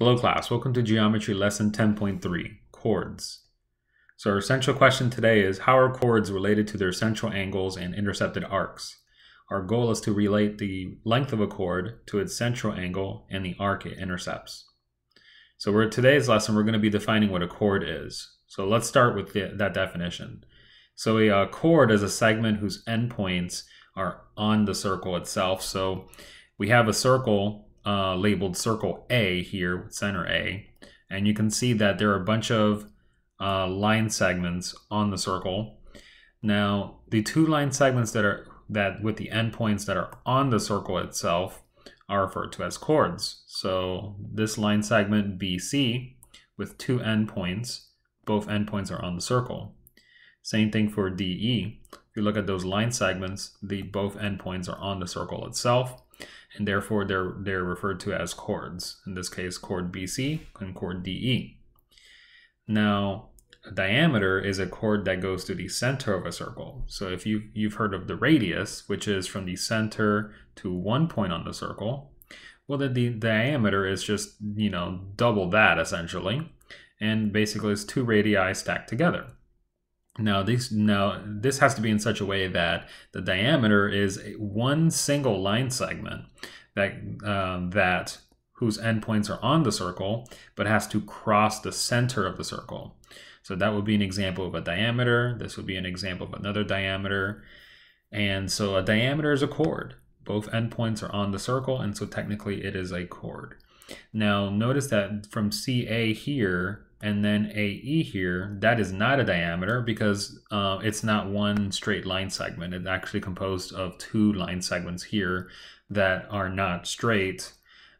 Hello class, welcome to Geometry Lesson 10.3, Chords. So our essential question today is how are chords related to their central angles and intercepted arcs? Our goal is to relate the length of a chord to its central angle and the arc it intercepts. So we're today's lesson, we're going to be defining what a chord is. So let's start with the, that definition. So a, a chord is a segment whose endpoints are on the circle itself. So we have a circle uh, labeled circle A here, center A, and you can see that there are a bunch of uh, line segments on the circle. Now, the two line segments that are that with the endpoints that are on the circle itself are referred to as chords. So this line segment BC with two endpoints, both endpoints are on the circle. Same thing for DE. If you look at those line segments, the both endpoints are on the circle itself and therefore they're, they're referred to as chords. In this case, chord BC and chord DE. Now, a diameter is a chord that goes to the center of a circle. So if you, you've heard of the radius, which is from the center to one point on the circle, well, the, the diameter is just, you know, double that essentially. And basically it's two radii stacked together. Now this now this has to be in such a way that the diameter is one single line segment that um, that whose endpoints are on the circle, but has to cross the center of the circle. So that would be an example of a diameter. This would be an example of another diameter. And so a diameter is a chord. Both endpoints are on the circle, and so technically it is a chord. Now notice that from CA here and then AE here, that is not a diameter because uh, it's not one straight line segment. It's actually composed of two line segments here that are not straight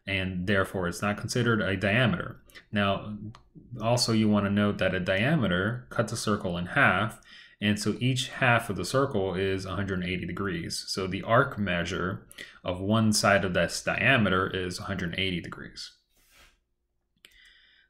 and therefore it's not considered a diameter. Now, also you want to note that a diameter cuts a circle in half and so each half of the circle is 180 degrees. So the arc measure of one side of this diameter is 180 degrees.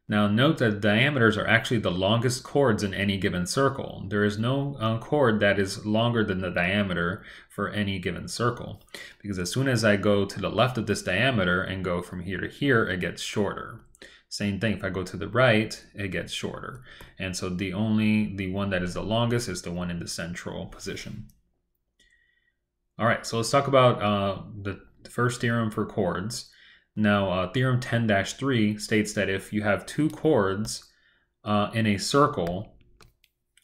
Now note that diameters are actually the longest chords in any given circle. There is no uh, chord that is longer than the diameter for any given circle. Because as soon as I go to the left of this diameter and go from here to here, it gets shorter. Same thing, if I go to the right, it gets shorter. And so the only, the one that is the longest is the one in the central position. All right, so let's talk about uh, the first theorem for chords. Now, uh, theorem 10-3 states that if you have two chords uh, in a circle,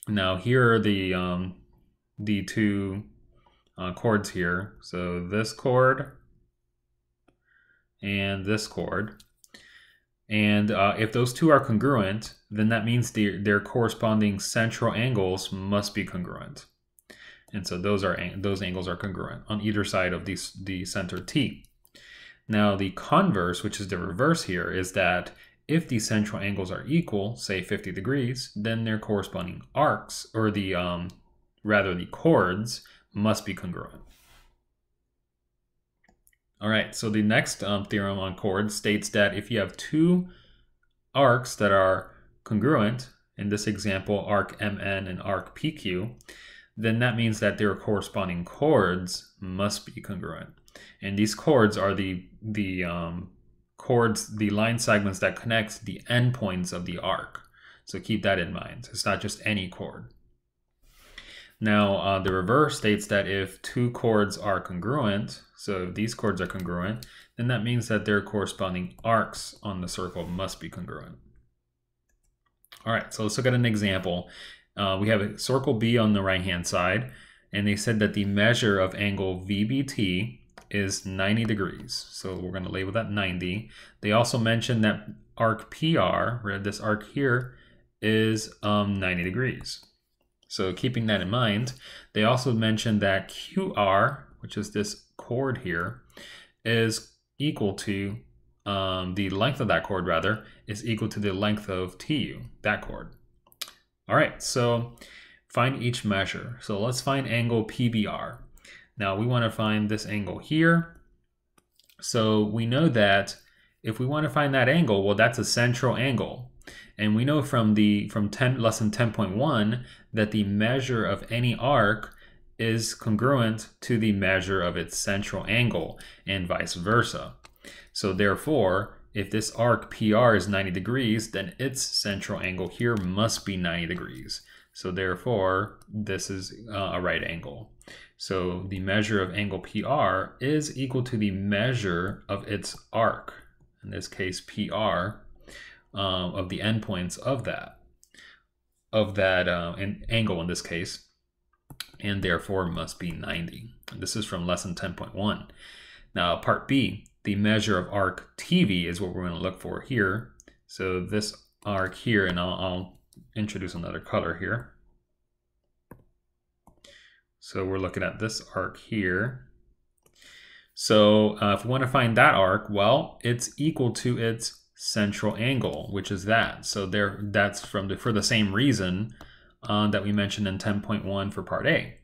now here are the, um, the two uh, chords here. So this chord and this chord. And uh, if those two are congruent, then that means the, their corresponding central angles must be congruent. And so those are those angles are congruent on either side of these, the center T. Now the converse, which is the reverse here, is that if the central angles are equal, say 50 degrees, then their corresponding arcs, or the um, rather the chords, must be congruent. All right, so the next um, theorem on chords states that if you have two arcs that are congruent, in this example, arc MN and arc PQ, then that means that their corresponding chords must be congruent. And these chords are the, the um, chords, the line segments that connect the endpoints of the arc. So keep that in mind. It's not just any chord. Now, uh, the reverse states that if two chords are congruent, so if these chords are congruent, then that means that their corresponding arcs on the circle must be congruent. All right, so let's look at an example. Uh, we have a circle B on the right-hand side, and they said that the measure of angle VBT is 90 degrees. So we're going to label that 90. They also mentioned that arc PR, this arc here, is um, 90 degrees. So keeping that in mind, they also mentioned that QR, which is this chord here, is equal to um, the length of that chord rather, is equal to the length of TU, that chord. All right, so find each measure. So let's find angle PBR. Now we want to find this angle here. So we know that if we want to find that angle, well, that's a central angle. And we know from the from 10 lesson 10.1 that the measure of any arc is congruent to the measure of its central angle and vice versa. So therefore, if this arc PR is 90 degrees, then its central angle here must be 90 degrees. So therefore, this is uh, a right angle. So the measure of angle PR is equal to the measure of its arc, in this case PR, um, of the endpoints of that, of that uh, angle in this case, and therefore must be 90. And this is from lesson 10.1. Now part B, the measure of arc TV is what we're going to look for here. So this arc here, and I'll, I'll introduce another color here. So we're looking at this arc here. So uh, if we want to find that arc, well, it's equal to its central angle, which is that. So there, that's from the, for the same reason uh, that we mentioned in 10.1 for part A.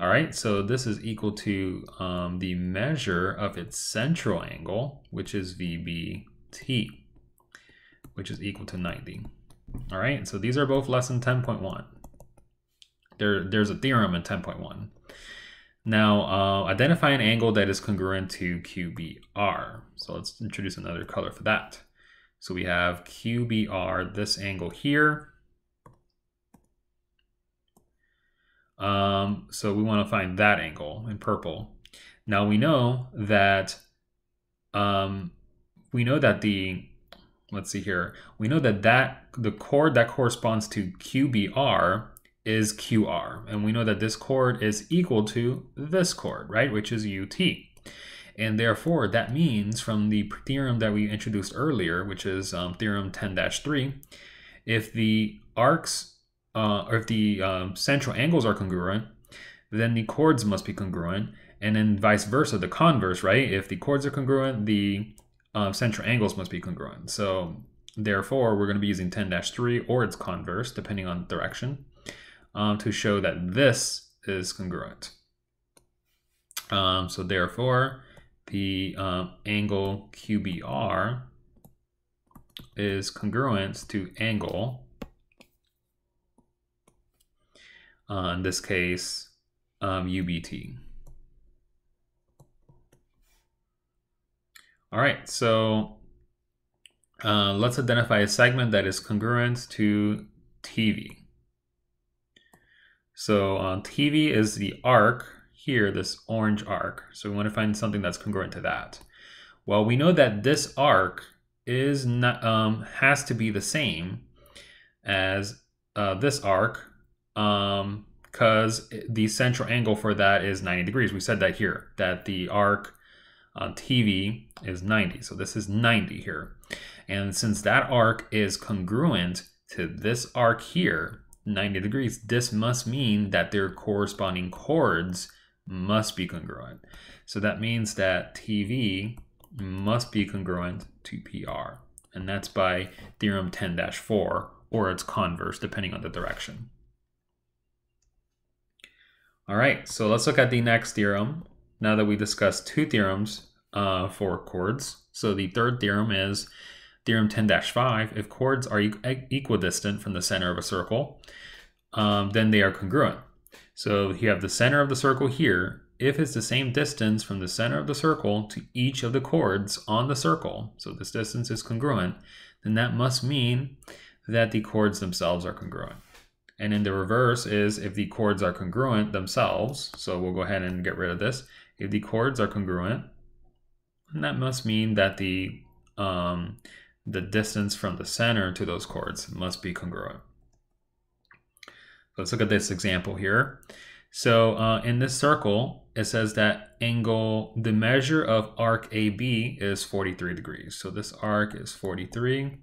All right, so this is equal to um, the measure of its central angle, which is VBT, which is equal to 90. All right, so these are both lesson 10.1. There, there's a theorem in 10.1. Now, uh, identify an angle that is congruent to QBR. So let's introduce another color for that. So we have QBR, this angle here, Um, so we want to find that angle in purple. Now we know that um, we know that the let's see here. We know that that the chord that corresponds to QBR is QR, and we know that this chord is equal to this chord, right, which is UT. And therefore, that means from the theorem that we introduced earlier, which is um, theorem 10-3, if the arcs uh, or if the um, central angles are congruent, then the chords must be congruent, and then vice versa, the converse, right? If the chords are congruent, the uh, central angles must be congruent. So therefore, we're going to be using 10-3 or its converse, depending on direction, um, to show that this is congruent. Um, so therefore, the um, angle QBR is congruent to angle uh, in this case, um, UBT. All right, so uh, let's identify a segment that is congruent to TV. So uh, TV is the arc here, this orange arc. So we want to find something that's congruent to that. Well, we know that this arc is not um, has to be the same as uh, this arc um, because the central angle for that is 90 degrees. We said that here, that the arc on TV is 90. So this is 90 here. And since that arc is congruent to this arc here, 90 degrees, this must mean that their corresponding chords must be congruent. So that means that TV must be congruent to PR. And that's by theorem 10-4 or its converse, depending on the direction. All right, so let's look at the next theorem. Now that we discussed two theorems uh, for chords. So the third theorem is theorem 10-5. If chords are equidistant from the center of a circle, um, then they are congruent. So you have the center of the circle here. If it's the same distance from the center of the circle to each of the chords on the circle, so this distance is congruent, then that must mean that the chords themselves are congruent. And in the reverse is if the chords are congruent themselves, so we'll go ahead and get rid of this. If the chords are congruent, then that must mean that the um, the distance from the center to those chords must be congruent. Let's look at this example here. So uh, in this circle, it says that angle, the measure of arc AB is 43 degrees. So this arc is 43.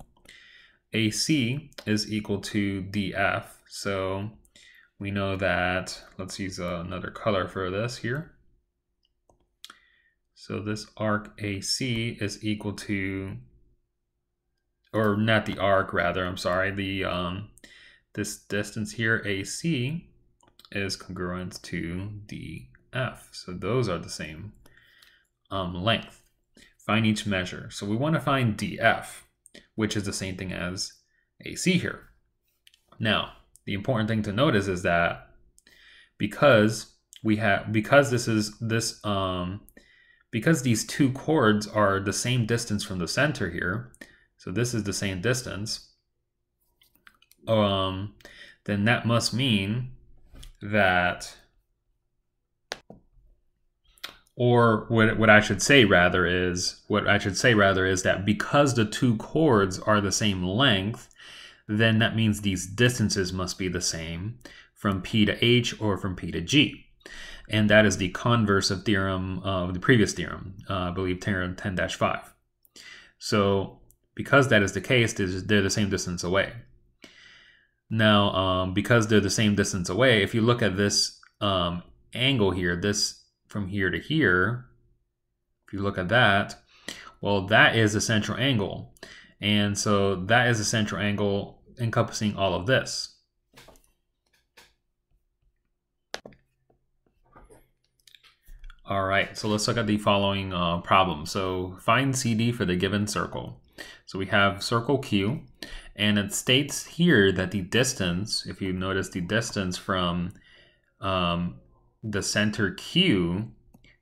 AC is equal to DF. So we know that, let's use another color for this here. So this arc AC is equal to, or not the arc rather, I'm sorry, the um, this distance here AC is congruent to DF. So those are the same um, length. Find each measure. So we want to find DF, which is the same thing as AC here. Now, the important thing to notice is that because we have because this is this um because these two chords are the same distance from the center here, so this is the same distance, um, then that must mean that, or what, what I should say rather is, what I should say rather is that because the two chords are the same length, then that means these distances must be the same from P to H or from P to G and that is the converse of theorem of the previous theorem, uh, I believe theorem 10-5. So because that is the case, they're the same distance away. Now, um, because they're the same distance away, if you look at this um, angle here, this from here to here, if you look at that, well, that is the central angle. And so that is the central angle encompassing all of this. All right, so let's look at the following uh, problem. So find CD for the given circle. So we have circle Q, and it states here that the distance, if you notice the distance from um, the center Q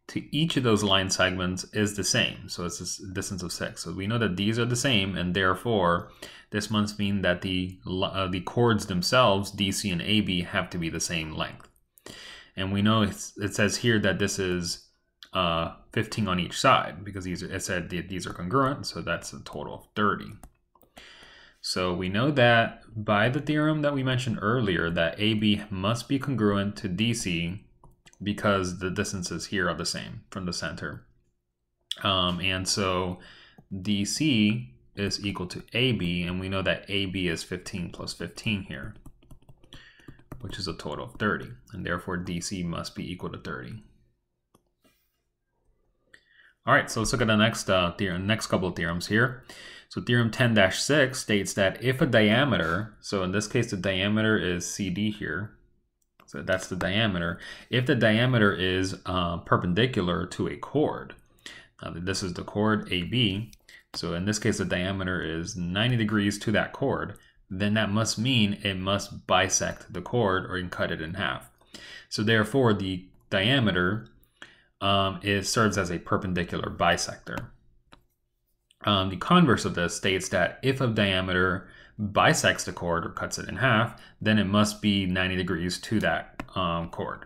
to each of those line segments is the same. So it's a distance of six. So we know that these are the same, and therefore this must mean that the, uh, the chords themselves, DC and AB, have to be the same length. And we know it says here that this is uh, 15 on each side because these are, it said these are congruent, so that's a total of 30. So we know that by the theorem that we mentioned earlier that AB must be congruent to DC because the distances here are the same from the center. Um, and so DC is equal to AB, and we know that AB is 15 plus 15 here which is a total of 30, and therefore DC must be equal to 30. All right, so let's look at the next uh, theorem, next couple of theorems here. So theorem 10-6 states that if a diameter, so in this case the diameter is CD here, so that's the diameter. If the diameter is uh, perpendicular to a chord, now this is the chord AB, so in this case the diameter is 90 degrees to that chord, then that must mean it must bisect the chord or cut it in half. So therefore, the diameter um, is, serves as a perpendicular bisector. Um, the converse of this states that if a diameter bisects the chord or cuts it in half, then it must be 90 degrees to that um, chord.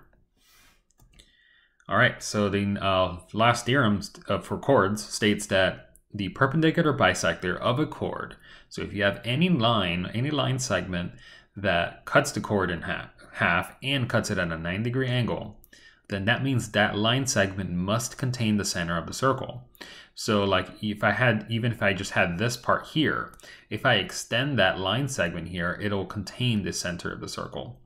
All right, so the uh, last theorem uh, for chords states that the perpendicular bisector of a chord. So if you have any line, any line segment that cuts the chord in half, half and cuts it at a 90 degree angle, then that means that line segment must contain the center of the circle. So like if I had, even if I just had this part here, if I extend that line segment here, it'll contain the center of the circle.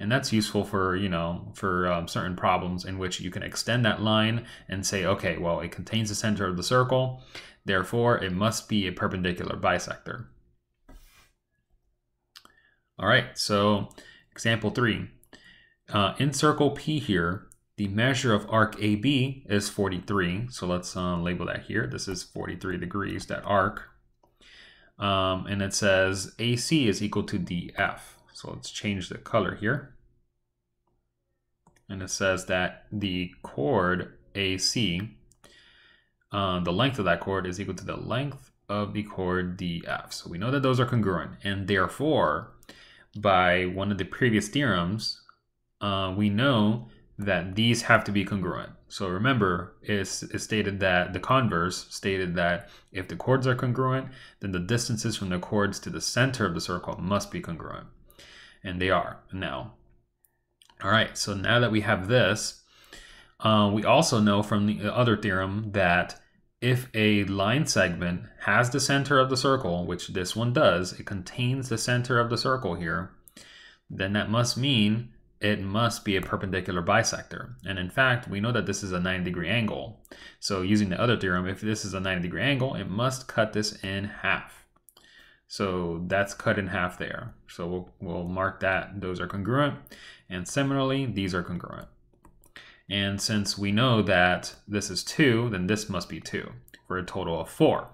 And that's useful for, you know, for um, certain problems in which you can extend that line and say, okay, well, it contains the center of the circle. Therefore, it must be a perpendicular bisector. All right, so example three. Uh, in circle P here, the measure of arc AB is 43. So let's uh, label that here. This is 43 degrees, that arc. Um, and it says AC is equal to DF. So let's change the color here. And it says that the chord AC uh, the length of that chord is equal to the length of the chord DF. So we know that those are congruent, and therefore, by one of the previous theorems, uh, we know that these have to be congruent. So remember, it's, it's stated that the converse stated that if the chords are congruent, then the distances from the chords to the center of the circle must be congruent. And they are now. All right, so now that we have this, uh, we also know from the other theorem that if a line segment has the center of the circle, which this one does, it contains the center of the circle here, then that must mean it must be a perpendicular bisector. And in fact, we know that this is a 90 degree angle. So using the other theorem, if this is a 90 degree angle, it must cut this in half. So that's cut in half there. So we'll, we'll mark that those are congruent. And similarly, these are congruent. And since we know that this is 2, then this must be 2 for a total of 4.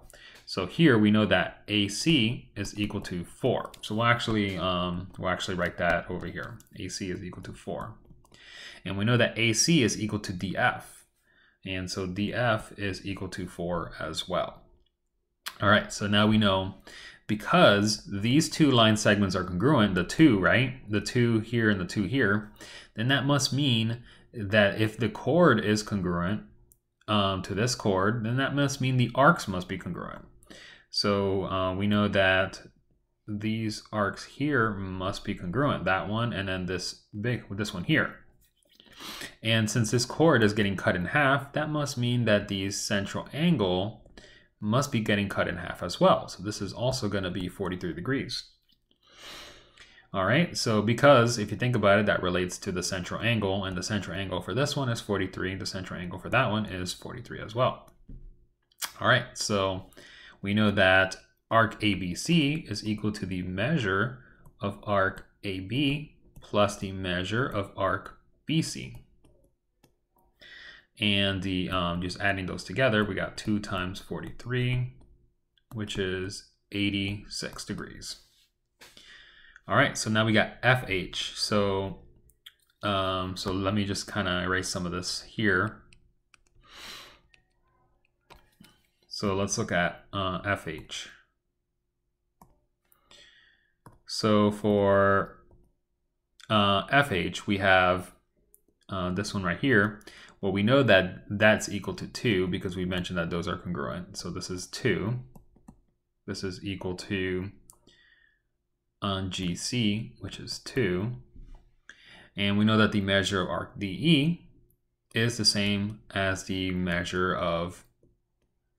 So here we know that AC is equal to 4. So we'll actually, um, we'll actually write that over here. AC is equal to 4. And we know that AC is equal to DF. And so df is equal to 4 as well. All right, so now we know because these two line segments are congruent, the two, right? The two here and the two here, then that must mean that if the chord is congruent um, to this chord, then that must mean the arcs must be congruent. So uh, we know that these arcs here must be congruent, that one and then this big, this one here. And since this chord is getting cut in half, that must mean that the central angle must be getting cut in half as well. So this is also going to be 43 degrees. All right, so because if you think about it, that relates to the central angle, and the central angle for this one is 43, the central angle for that one is 43 as well. All right, so we know that arc ABC is equal to the measure of arc AB plus the measure of arc BC. And the um, just adding those together, we got 2 times 43, which is 86 degrees. All right, so now we got FH. So, um, so let me just kind of erase some of this here. So let's look at uh, FH. So for uh, FH, we have uh, this one right here. Well, we know that that's equal to 2 because we mentioned that those are congruent. So this is 2. This is equal to on GC, which is 2. And we know that the measure of arc DE is the same as the measure of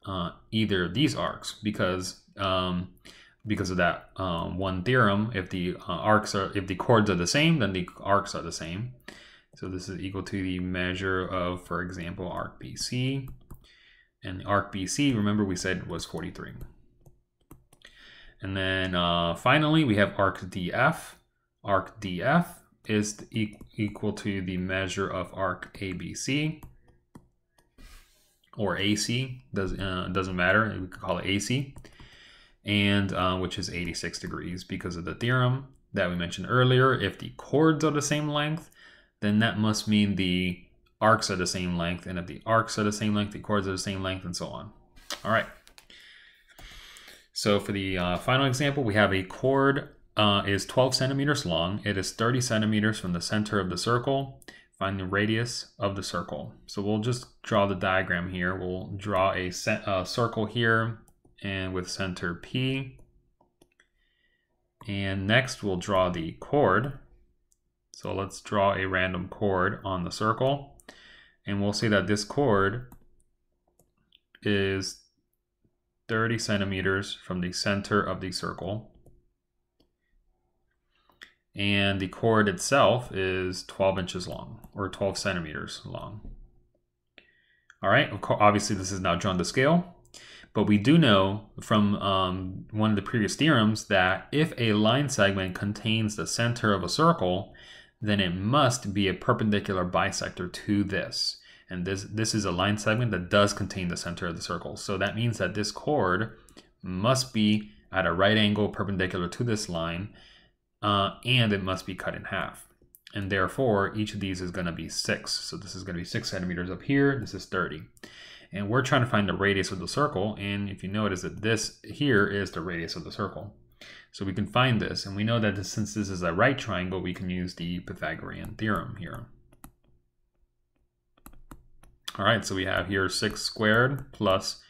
uh, either of these arcs because um, because of that um, one theorem, if the uh, arcs are if the chords are the same, then the arcs are the same. So this is equal to the measure of, for example, arc BC. And the arc BC, remember we said was 43. And then uh, finally, we have arc DF. Arc DF is e equal to the measure of arc ABC or AC, Does, uh, doesn't matter, we could call it AC, and uh, which is 86 degrees because of the theorem that we mentioned earlier. If the chords are the same length, then that must mean the arcs are the same length, and if the arcs are the same length, the chords are the same length, and so on. All right. So for the uh, final example, we have a chord uh, is 12 centimeters long. It is 30 centimeters from the center of the circle. Find the radius of the circle. So we'll just draw the diagram here. We'll draw a, circle here and with center P. And next we'll draw the chord. So let's draw a random chord on the circle. And we'll see that this chord is 30 centimeters from the center of the circle. And the chord itself is 12 inches long, or 12 centimeters long. All right, obviously this is not drawn to scale, but we do know from um, one of the previous theorems that if a line segment contains the center of a circle, then it must be a perpendicular bisector to this. And this, this is a line segment that does contain the center of the circle. So that means that this chord must be at a right angle perpendicular to this line, uh, and it must be cut in half. And therefore, each of these is going to be 6. So this is going to be 6 centimeters up here. This is 30. And we're trying to find the radius of the circle. And if you notice that this here is the radius of the circle. So we can find this. And we know that this, since this is a right triangle, we can use the Pythagorean theorem here. All right, so we have here 6 squared plus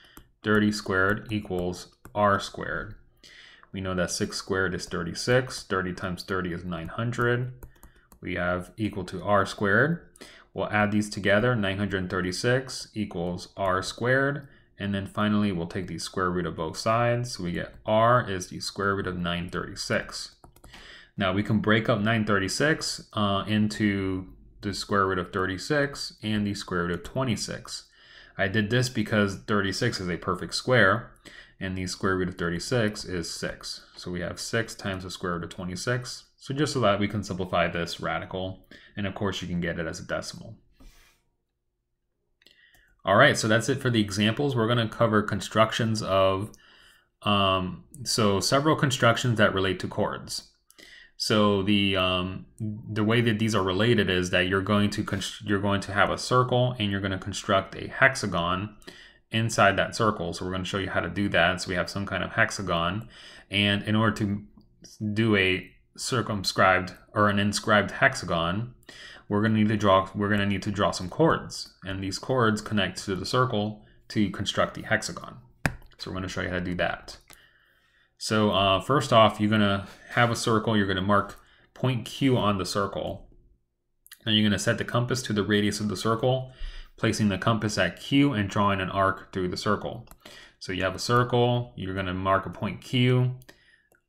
30 squared equals r squared. We know that 6 squared is 36. 30 times 30 is 900. We have equal to r squared. We'll add these together. 936 equals r squared. And then finally, we'll take the square root of both sides. So we get r is the square root of 936. Now we can break up 936 uh, into the square root of 36 and the square root of 26. I did this because 36 is a perfect square and the square root of 36 is 6. So we have 6 times the square root of 26. So just so that we can simplify this radical, and of course you can get it as a decimal. All right, so that's it for the examples. We're going to cover constructions of, um, so several constructions that relate to chords. So the um, the way that these are related is that you're going to you're going to have a circle and you're going to construct a hexagon inside that circle. So we're going to show you how to do that. So we have some kind of hexagon, and in order to do a circumscribed or an inscribed hexagon, we're going to need to draw we're going to need to draw some chords, and these chords connect to the circle to construct the hexagon. So we're going to show you how to do that. So uh, first off, you're going to have a circle. You're going to mark point Q on the circle. Then you're going to set the compass to the radius of the circle, placing the compass at Q and drawing an arc through the circle. So you have a circle. You're going to mark a point Q.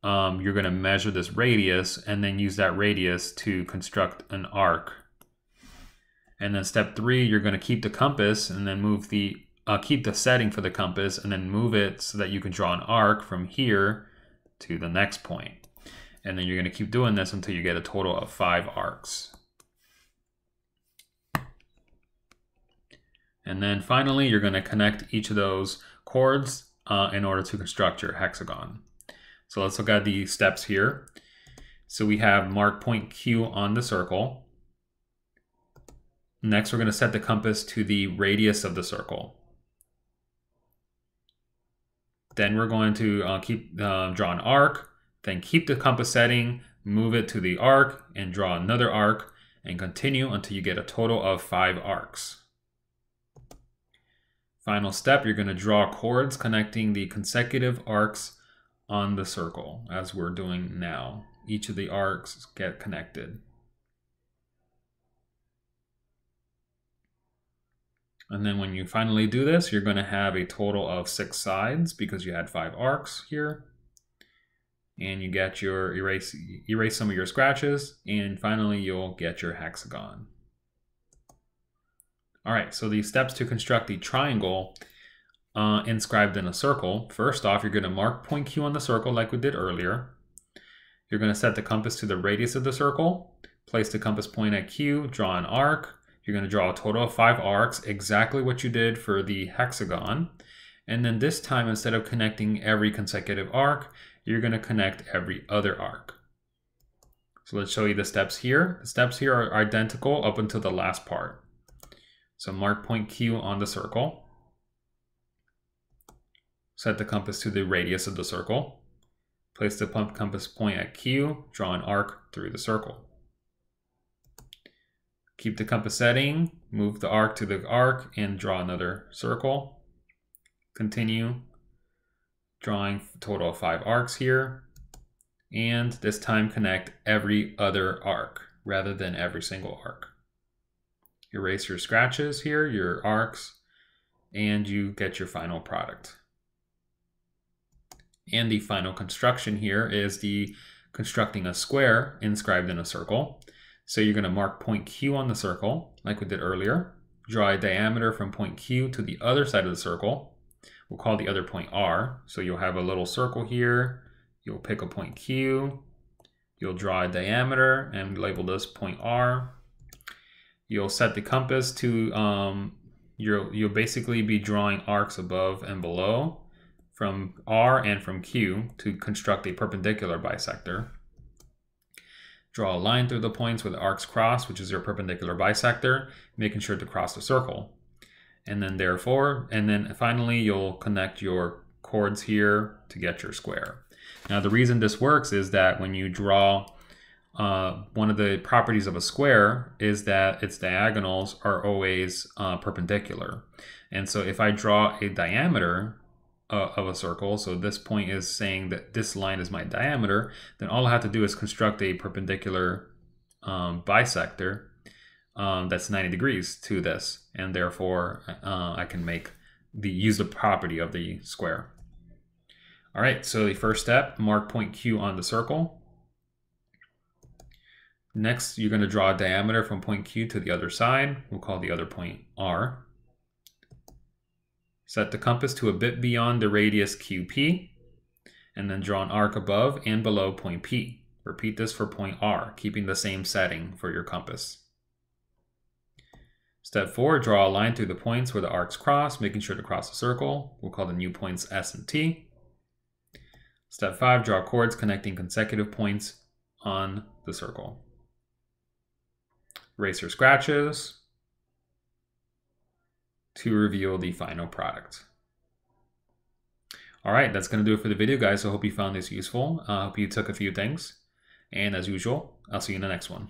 Um, you're going to measure this radius and then use that radius to construct an arc. And then step three, you're going to keep the compass and then move the uh, keep the setting for the compass and then move it so that you can draw an arc from here to the next point. And then you're going to keep doing this until you get a total of five arcs. And then finally, you're going to connect each of those chords uh, in order to construct your hexagon. So let's look at the steps here. So we have mark point Q on the circle. Next, we're going to set the compass to the radius of the circle. Then we're going to uh, keep uh, draw an arc, then keep the compass setting, move it to the arc, and draw another arc, and continue until you get a total of five arcs. Final step, you're going to draw chords connecting the consecutive arcs on the circle, as we're doing now. Each of the arcs get connected. And then when you finally do this, you're going to have a total of six sides because you had five arcs here. And you get your erase, erase some of your scratches. And finally, you'll get your hexagon. All right, so the steps to construct the triangle uh, inscribed in a circle. First off, you're going to mark point Q on the circle like we did earlier. You're going to set the compass to the radius of the circle. Place the compass point at Q, draw an arc. You're going to draw a total of five arcs, exactly what you did for the hexagon. And then this time, instead of connecting every consecutive arc, you're going to connect every other arc. So let's show you the steps here. The steps here are identical up until the last part. So mark point Q on the circle. Set the compass to the radius of the circle. Place the pump compass point at Q, draw an arc through the circle. Keep the compass setting, move the arc to the arc, and draw another circle. Continue drawing total of five arcs here. And this time connect every other arc rather than every single arc. Erase your scratches here, your arcs, and you get your final product. And the final construction here is the constructing a square inscribed in a circle. So you're going to mark point Q on the circle, like we did earlier. Draw a diameter from point Q to the other side of the circle. We'll call the other point R. So you'll have a little circle here. You'll pick a point Q. You'll draw a diameter and label this point R. You'll set the compass to, um, you'll, you'll basically be drawing arcs above and below from R and from Q to construct a perpendicular bisector. Draw a line through the points the arcs cross, which is your perpendicular bisector, making sure to cross the circle. And then therefore, and then finally you'll connect your chords here to get your square. Now the reason this works is that when you draw uh, one of the properties of a square is that its diagonals are always uh, perpendicular. And so if I draw a diameter uh, of a circle, so this point is saying that this line is my diameter, then all I have to do is construct a perpendicular um, bisector um, that's 90 degrees to this, and therefore uh, I can make the use the property of the square. All right, so the first step, mark point Q on the circle. Next, you're going to draw a diameter from point Q to the other side. We'll call the other point R. Set the compass to a bit beyond the radius QP, and then draw an arc above and below point P. Repeat this for point R, keeping the same setting for your compass. Step 4, draw a line through the points where the arcs cross, making sure to cross the circle. We'll call the new points S and T. Step 5, draw chords connecting consecutive points on the circle. Eraser scratches to reveal the final product. All right, that's going to do it for the video, guys. I hope you found this useful. I uh, hope you took a few things. And as usual, I'll see you in the next one.